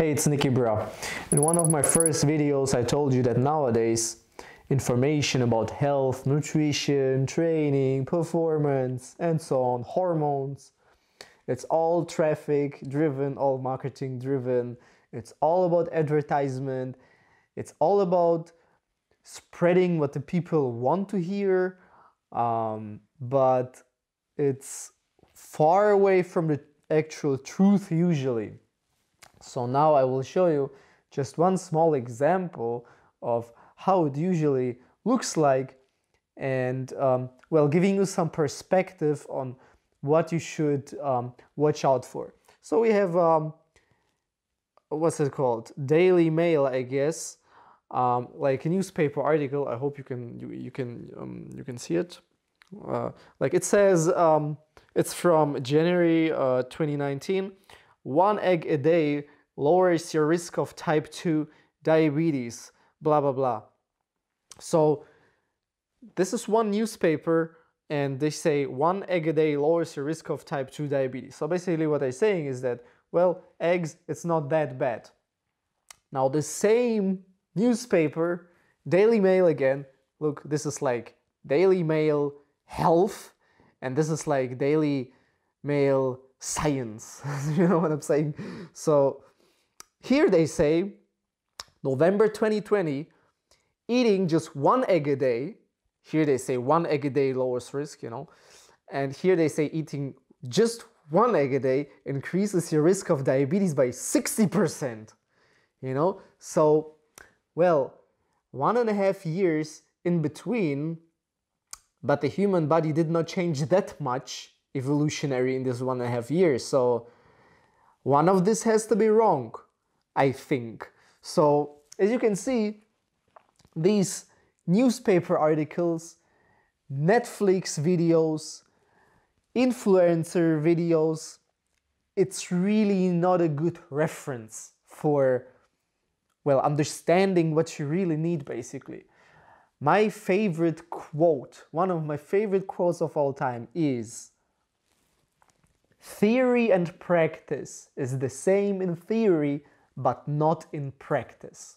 Hey, it's Niki Brah. In one of my first videos, I told you that nowadays, information about health, nutrition, training, performance, and so on, hormones, it's all traffic driven, all marketing driven. It's all about advertisement. It's all about spreading what the people want to hear, um, but it's far away from the actual truth usually. So now I will show you just one small example of how it usually looks like and um, well giving you some perspective on what you should um, watch out for. So we have um, what's it called? Daily Mail I guess. Um, like a newspaper article. I hope you can you, you can um, you can see it. Uh, like it says um, it's from January uh, 2019 one egg a day lowers your risk of type 2 diabetes, blah, blah, blah. So this is one newspaper and they say one egg a day lowers your risk of type 2 diabetes. So basically what they're saying is that, well, eggs, it's not that bad. Now the same newspaper, Daily Mail again, look, this is like Daily Mail Health, and this is like Daily Mail Science. you know what I'm saying? So here they say, November 2020, eating just one egg a day, here they say one egg a day lowers risk, you know, and here they say eating just one egg a day increases your risk of diabetes by 60%, you know? So, well, one and a half years in between, but the human body did not change that much evolutionary in this one and a half years. So, one of this has to be wrong. I think. So as you can see, these newspaper articles, Netflix videos, influencer videos, it's really not a good reference for, well, understanding what you really need basically. My favorite quote, one of my favorite quotes of all time is Theory and practice is the same in theory but not in practice.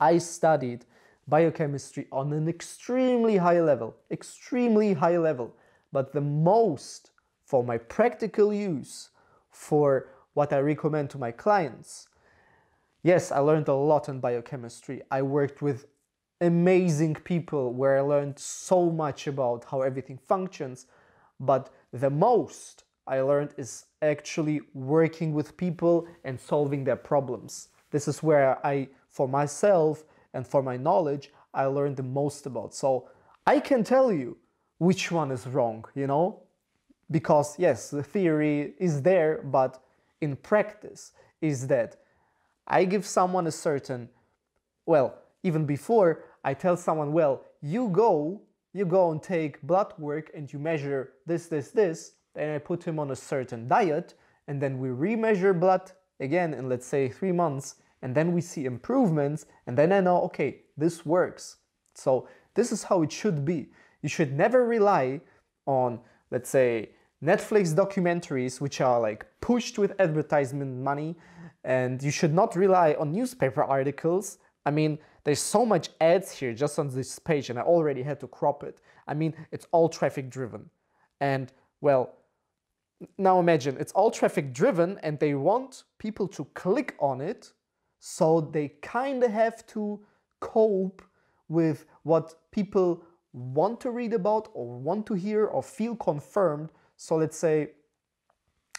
I studied biochemistry on an extremely high level, extremely high level, but the most for my practical use, for what I recommend to my clients. Yes, I learned a lot in biochemistry. I worked with amazing people where I learned so much about how everything functions, but the most I learned is actually working with people and solving their problems. This is where I, for myself and for my knowledge, I learned the most about. So I can tell you which one is wrong, you know? Because yes, the theory is there, but in practice is that I give someone a certain, well, even before I tell someone, well, you go, you go and take blood work and you measure this, this, this, then I put him on a certain diet, and then we remeasure blood again in let's say three months, and then we see improvements, and then I know, okay, this works. So this is how it should be. You should never rely on, let's say, Netflix documentaries, which are like pushed with advertisement money, and you should not rely on newspaper articles. I mean, there's so much ads here just on this page, and I already had to crop it. I mean, it's all traffic driven. And well, now imagine it's all traffic driven and they want people to click on it so they kind of have to cope with what people want to read about or want to hear or feel confirmed. So let's say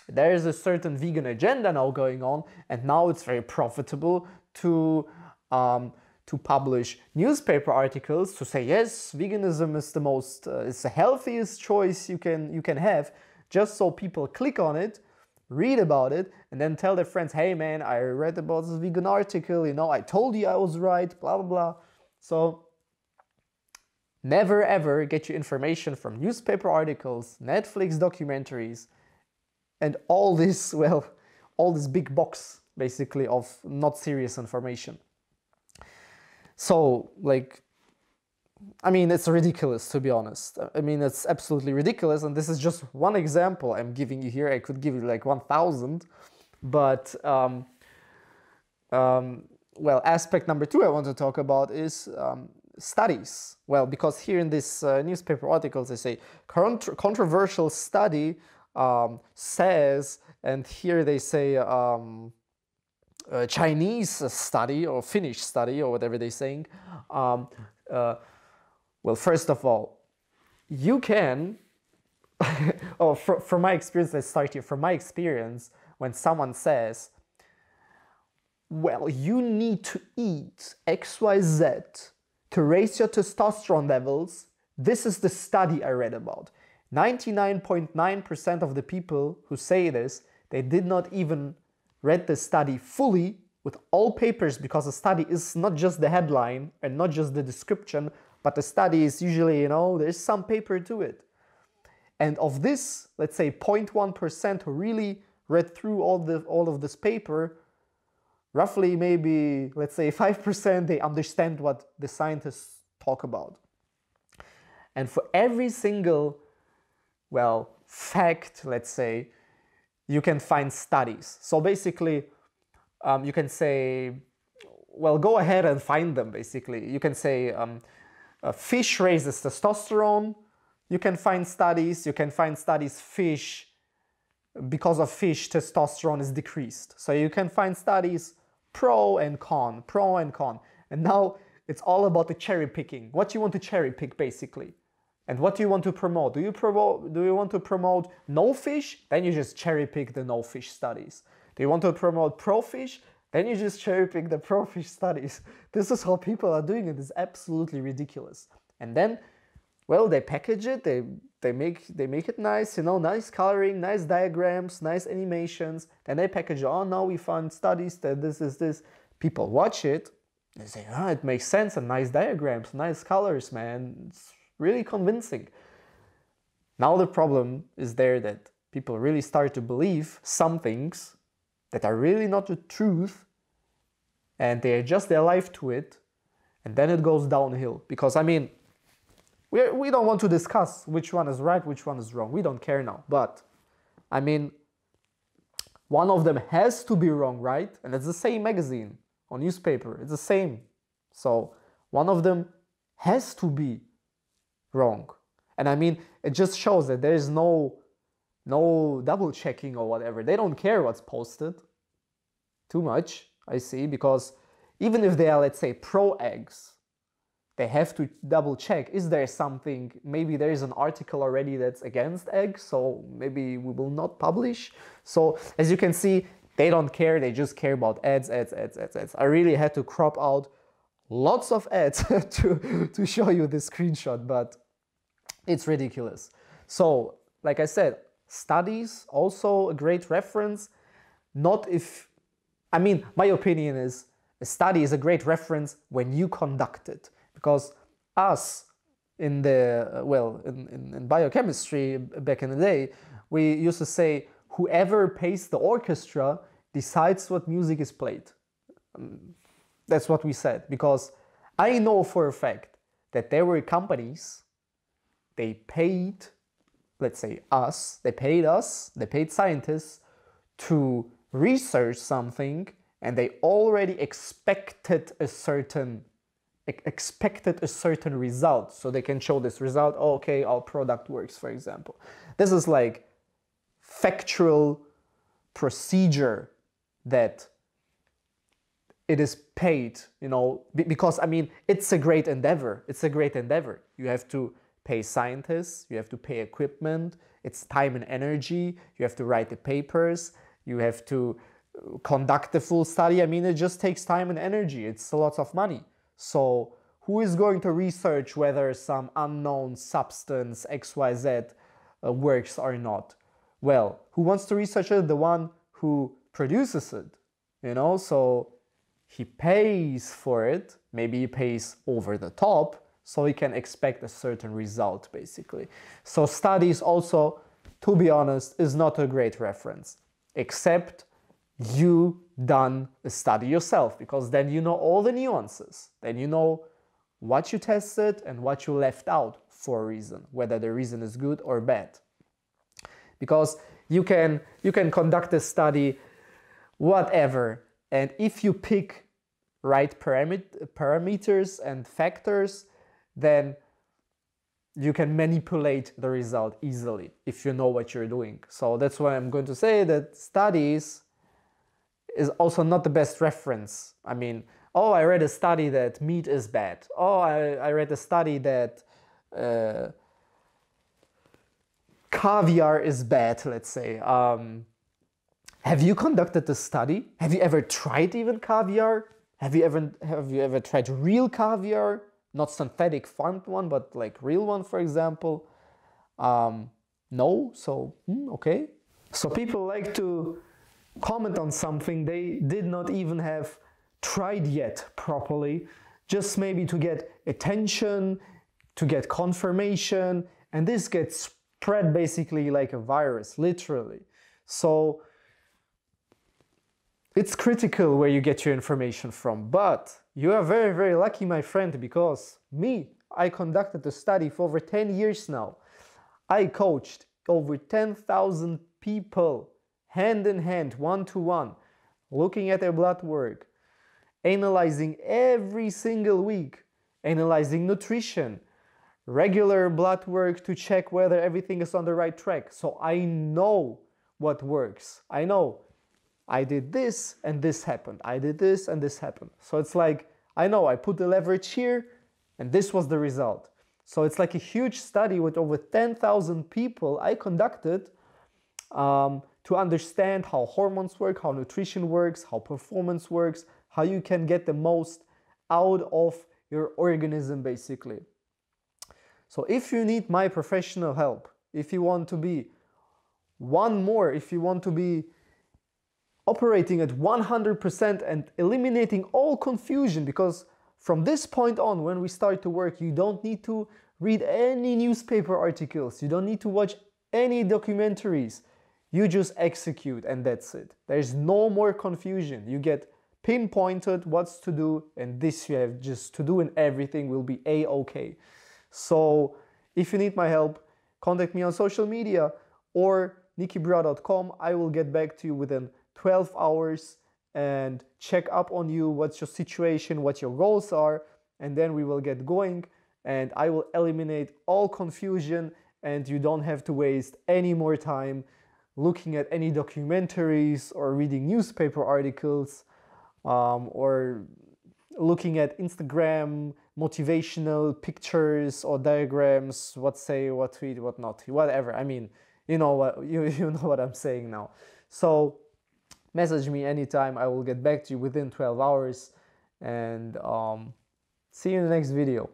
there is a certain vegan agenda now going on and now it's very profitable to um, to publish newspaper articles to say yes veganism is the most uh, it's the healthiest choice you can you can have just so people click on it, read about it, and then tell their friends, hey man, I read about this vegan article, you know, I told you I was right, blah, blah, blah. So never ever get your information from newspaper articles, Netflix documentaries, and all this, well, all this big box basically of not serious information. So, like, I mean, it's ridiculous to be honest. I mean, it's absolutely ridiculous, and this is just one example I'm giving you here. I could give you like 1,000, but um, um, well, aspect number two I want to talk about is um, studies. Well, because here in this uh, newspaper articles they say Contr controversial study um, says, and here they say um, Chinese study or Finnish study or whatever they're saying. Um, uh, well, first of all, you can, oh, from, from my experience, let's start here. From my experience, when someone says, well, you need to eat XYZ to raise your testosterone levels, this is the study I read about. 99.9% of the people who say this, they did not even read the study fully with all papers because the study is not just the headline and not just the description, but the study is usually, you know, there's some paper to it. And of this, let's say 0.1% who really read through all, the, all of this paper, roughly maybe, let's say 5%, they understand what the scientists talk about. And for every single, well, fact, let's say, you can find studies. So basically, um, you can say, well, go ahead and find them, basically. You can say, um, Uh, fish raises testosterone. You can find studies, you can find studies fish, because of fish, testosterone is decreased. So you can find studies pro and con, pro and con. And now it's all about the cherry picking. What you want to cherry pick basically. And what do you want to promote? Do you promote do you want to promote no fish? Then you just cherry pick the no fish studies. Do you want to promote pro fish? Then you just cherry pick the pro fish studies. This is how people are doing it. It's absolutely ridiculous. And then well they package it, they they make they make it nice, you know, nice coloring, nice diagrams, nice animations. Then they package, oh now we found studies that this is this. People watch it, they say, ah, oh, it makes sense and nice diagrams, nice colors, man. It's really convincing. Now the problem is there that people really start to believe some things that are really not the truth and they adjust their life to it and then it goes downhill. Because I mean, we, we don't want to discuss which one is right, which one is wrong. We don't care now. But I mean, one of them has to be wrong, right? And it's the same magazine or newspaper. It's the same. So one of them has to be wrong. And I mean, it just shows that there is no no double checking or whatever. They don't care what's posted too much, I see, because even if they are, let's say, pro eggs, they have to double check is there something maybe there is an article already that's against eggs so maybe we will not publish so as you can see they don't care they just care about ads ads ads ads ads i really had to crop out lots of ads to to show you this screenshot but it's ridiculous. So, like I said, studies also a great reference. Not if, I mean, my opinion is a study is a great reference when you conduct it. Because us in the, well, in, in, in biochemistry back in the day, we used to say whoever pays the orchestra decides what music is played. Um, that's what we said because I know for a fact that there were companies they paid, let's say us, they paid us, they paid scientists to research something and they already expected a certain expected a certain result. So they can show this result oh, okay our product works for example. This is like factual procedure that it is paid you know because i mean it's a great endeavor. It's a great endeavor. You have to pay scientists, you have to pay equipment, it's time and energy, you have to write the papers, you have to uh, conduct the full study. I mean, it just takes time and energy, it's a lot of money. So, who is going to research whether some unknown substance XYZ uh, works or not? Well, who wants to research it? The one who produces it, you know? So, he pays for it, maybe he pays over the top, so we can expect a certain result basically. So studies also, to be honest, is not a great reference, except you done a study yourself because then you know all the nuances. Then you know what you tested and what you left out for a reason, whether the reason is good or bad. Because you can you can conduct a study whatever And if you pick right parameters and factors, then you can manipulate the result easily if you know what you're doing. So that's why I'm going to say that studies is also not the best reference. I mean, oh, I read a study that meat is bad. Oh, I, I read a study that uh, caviar is bad, let's say. Um, have you conducted a study? Have you ever tried even caviar? Have you ever have you ever tried real caviar? Not synthetic farmed one, but like real one, for example. Um, no, so hmm, okay. So people like to comment on something they did not even have tried yet properly, just maybe to get attention, to get confirmation, and this gets spread basically like a virus, literally. So it's critical where you get your information from, but you are very, very lucky, my friend, because me, I conducted a study for over 10 years now. I coached over 10,000 people hand in hand, one to one, looking at their blood work, analyzing every single week, analyzing nutrition, regular blood work to check whether everything is on the right track. So I know what works. I know I did this and this happened. I did this and this happened. So it's like, I know I put the leverage here and this was the result. So it's like a huge study with over 10,000 people I conducted um, to understand how hormones work, how nutrition works, how performance works, how you can get the most out of your organism basically. So if you need my professional help, if you want to be one more, if you want to be operating at 100% and eliminating all confusion because from this point on when we start to work you don't need to read any newspaper articles you don't need to watch any documentaries you just execute and that's it. There's no more confusion. You get pinpointed what's to do and this you have just to do and everything will be a-okay. So if you need my help, contact me on social media or nikibrah.com. I will get back to you within 12 hours and check up on you, what's your situation, what your goals are, and then we will get going and I will eliminate all confusion and you don't have to waste any more time looking at any documentaries or reading newspaper articles um, or looking at Instagram motivational pictures or diagrams, what say, what tweet, what not, whatever. I mean, you know what you, you know what I'm saying now. So message me anytime. I will get back to you within 12 hours and um, see you in the next video.